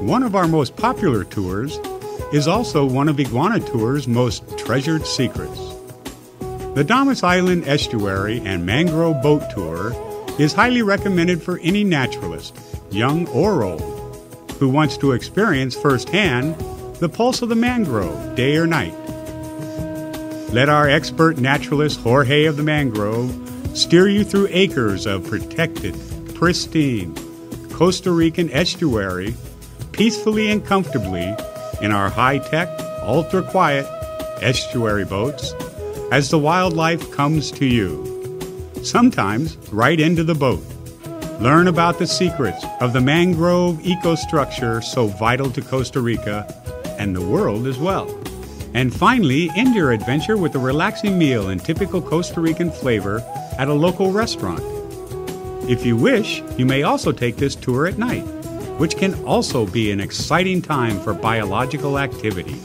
One of our most popular tours is also one of Iguana Tour's most treasured secrets. The Damas Island Estuary and Mangrove Boat Tour is highly recommended for any naturalist, young or old, who wants to experience firsthand the pulse of the mangrove day or night. Let our expert naturalist Jorge of the Mangrove steer you through acres of protected, pristine Costa Rican estuary peacefully and comfortably in our high tech, ultra quiet estuary boats as the wildlife comes to you. Sometimes right into the boat. Learn about the secrets of the mangrove ecostructure so vital to Costa Rica and the world as well. And finally, end your adventure with a relaxing meal in typical Costa Rican flavor at a local restaurant. If you wish, you may also take this tour at night which can also be an exciting time for biological activity.